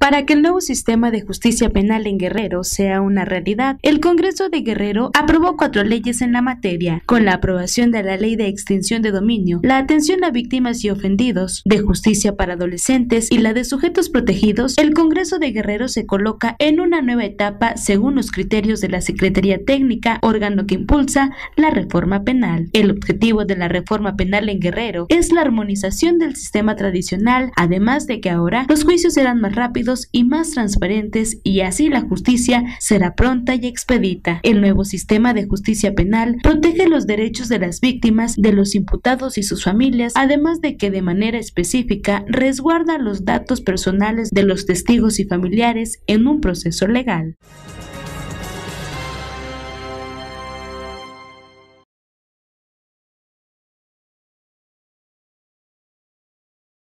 Para que el nuevo sistema de justicia penal en Guerrero sea una realidad, el Congreso de Guerrero aprobó cuatro leyes en la materia, con la aprobación de la Ley de Extinción de Dominio, la atención a víctimas y ofendidos, de justicia para adolescentes y la de sujetos protegidos, el Congreso de Guerrero se coloca en una nueva etapa según los criterios de la Secretaría Técnica, órgano que impulsa la reforma penal. El objetivo de la reforma penal en Guerrero es la armonización del sistema tradicional, además de que ahora los juicios serán más rápidos y más transparentes y así la justicia será pronta y expedita. El nuevo sistema de justicia penal protege los derechos de las víctimas, de los imputados y sus familias, además de que de manera específica resguarda los datos personales de los testigos y familiares en un proceso legal.